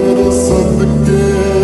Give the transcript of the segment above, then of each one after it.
minutes of the.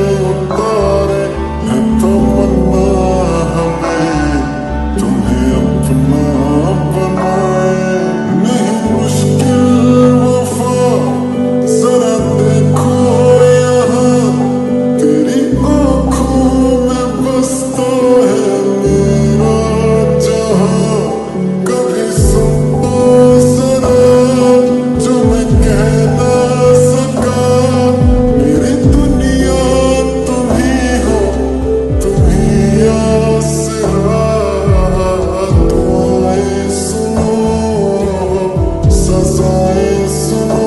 Deus é.